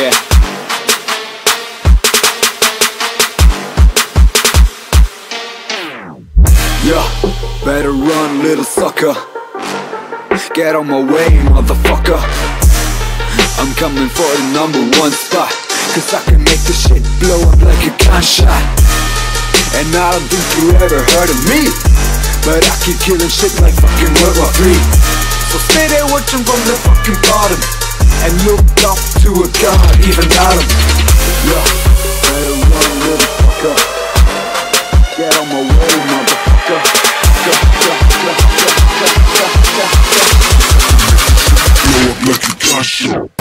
care. Yeah, better run, little sucker. Get on my way, motherfucker. I'm coming for the number one spot. Cause I can make this shit blow up like a gunshot. And I don't think you ever heard of me. But I keep killing shit like fucking World War 3. So stay there watching from the fucking bottom. And look up to a god, even Adam. Yeah, better run, little fucker. Get on my way, motherfucker. Blow up like a gunshot.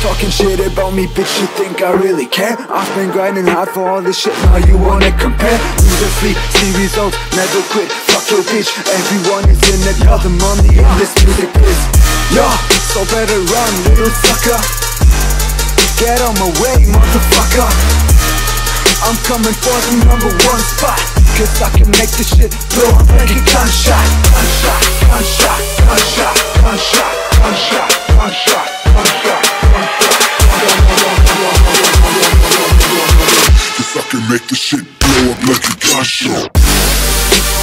Talking shit about me, bitch, you think I really care? I've been grinding hard for all this shit, now you wanna compare? Or sleep, see results, never quit, fuck your bitch. Everyone is in it, you're the money in this music biz Yo, so better run, little sucker. Get on my way, motherfucker. I'm coming for the number one spot Cause I can make this shit blow up like a Gunshot, gunshot, gunshot, gunshot, gunshot, Can make the shit blow up like a gunshot.